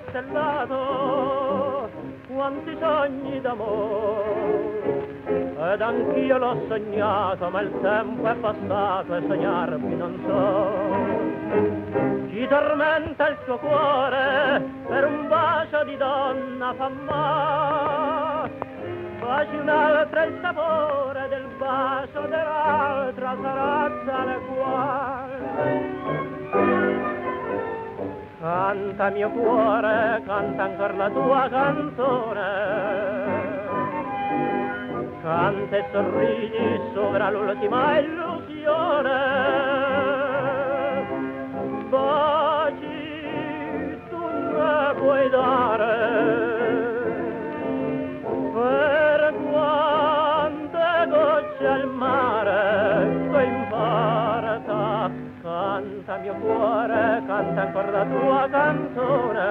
cielo stellato quanti sogni d'amore. Ed anch'io l'ho sognato ma il tempo è passato e sognarmi non so. Chi tormenta il suo cuore per un bacio di donna fa male. Baci un'altra il sapore del bacio dell'altra sarà tale quale Canta mio cuore, canta ancora la tua canzone. Canta e sorridi sopra l'ultima illusione. Canta mio cuore, canta ancora la tua canzone.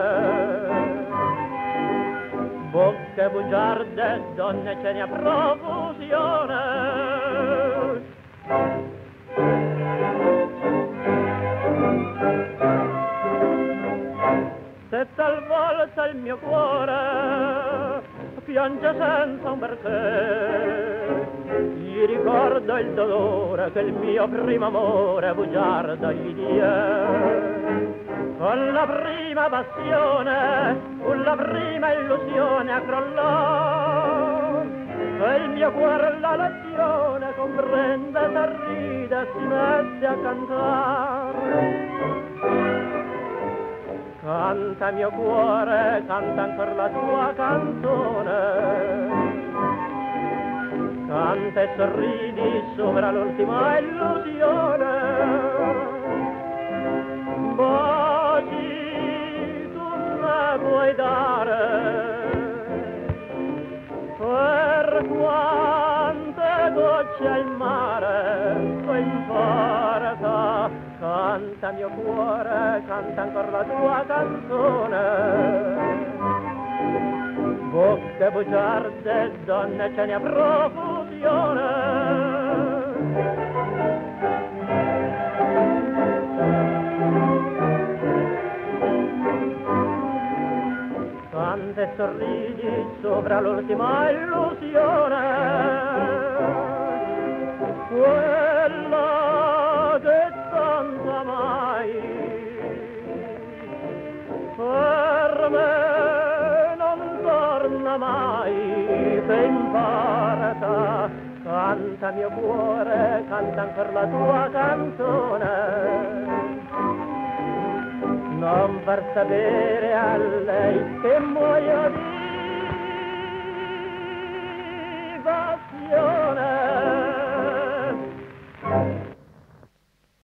Bocche bugiarde, donne ce ne a profusione. Se talvolta il mio cuore piange senza un perché, ricordo il dolore che il mio primo amore bugiardo gli die. Con la prima passione, con la prima illusione crollò, e il mio cuore la lezione comprende, s'arride, si mette a cantare. Canta mio cuore, canta ancora la tua canzone canta e sorridi sopra l'ultima illusione. Baci tu me puoi dare per quante gocce al mare in barca canta mio cuore canta ancora la tua canzone bocche bugiarde, donne ce ne a profusione. Quante sorridi sopra l'ultima illusione, quella che tanto mai per me torna mai ben canta mio cuore canta ancora la tua canzone. Non far sapere a lei che muoio di